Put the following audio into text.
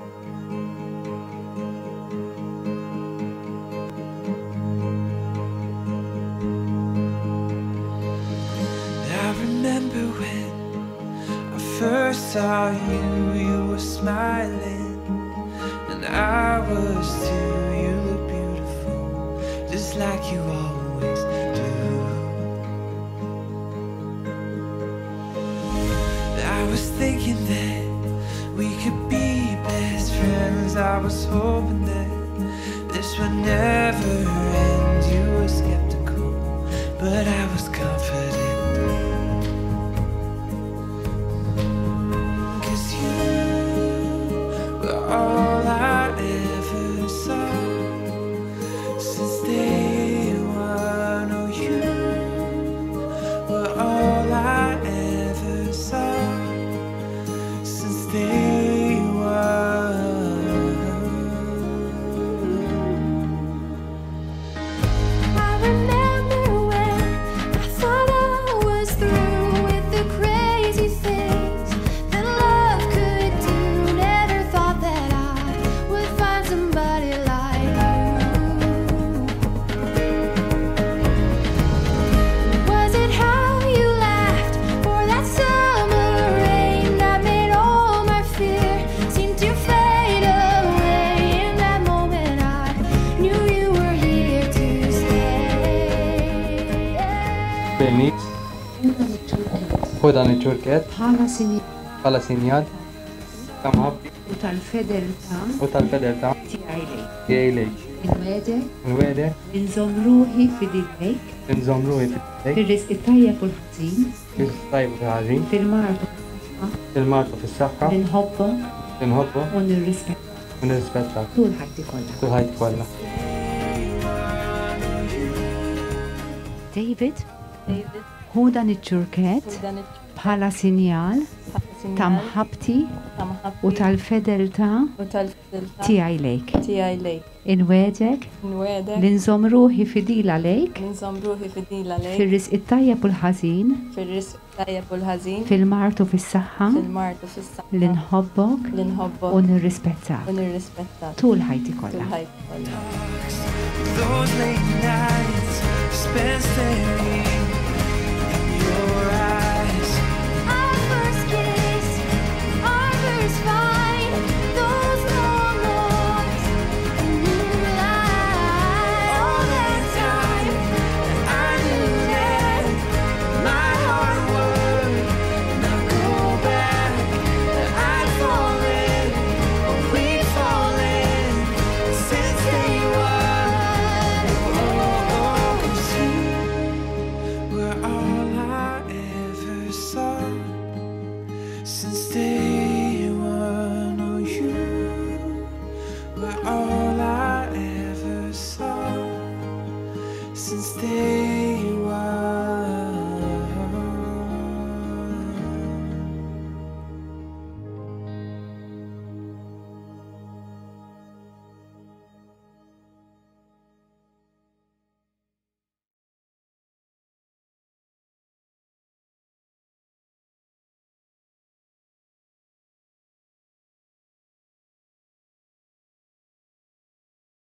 I remember when I first saw you, you were smiling, and I was too. You look beautiful, just like you always do. I was thinking that we could was hoping that this would never سنين خود عن تركات فلسطينيات تمام وتالفدر تام وتالفدر تام تي عيلي الوادة الوادة بنظام روحي في ديك بنظام روحي في ديك في رزق الطيب والحزين في رزق الطيب والحزين في المعرفة في المعرفة في الصحة بنهبة بنهبة ونرسبة ونرسبة طول حياتي كلها طول حياتي كلها David? Hu dan iċ-ċurket bħala sinjal ta' mħabti u tal-fedelta tiegħi lejk. Inwedek, l-inżom ruħi fidila lejk, fil-ris it-tajja pul-ħazin, fil-martu fil-saxħa, l-inħobbok, u nirrispettak. Tul ħajti kolla. Those late nights Since day one, oh, you were all I ever saw. Since day